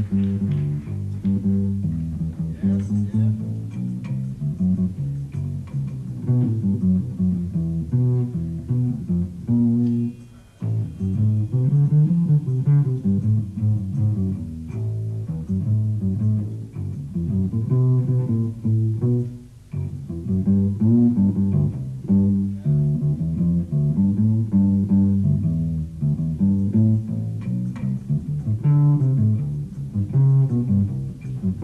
Mm-hmm.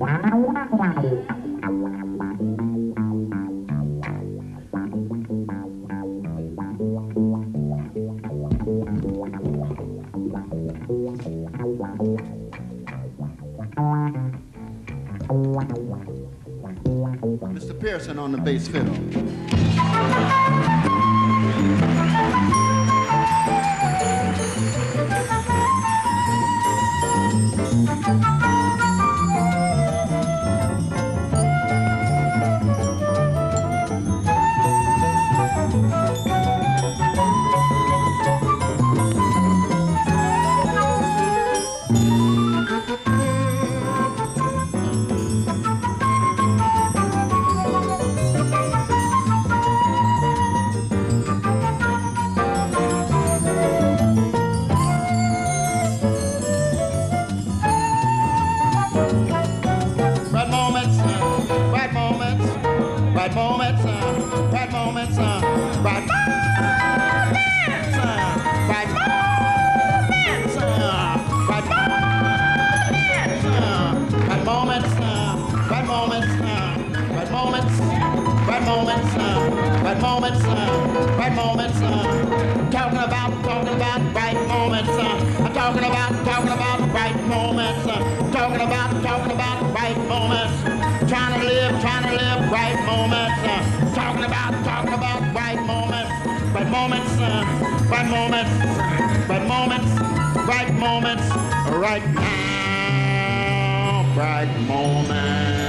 Wow. Mr. Pearson on the bass fiddle. Bright moments, uh, bright moments, uh, bright moments, uh, talking about, talking about bright moments, uh, I'm talking about, talking about bright moments, uh, talking about, talking about bright moments, trying to live, trying to live bright moments, uh, talking about, talking about bright moments, bright moments, uh, bright moments, bright moments, bright moments, right now, bright moments.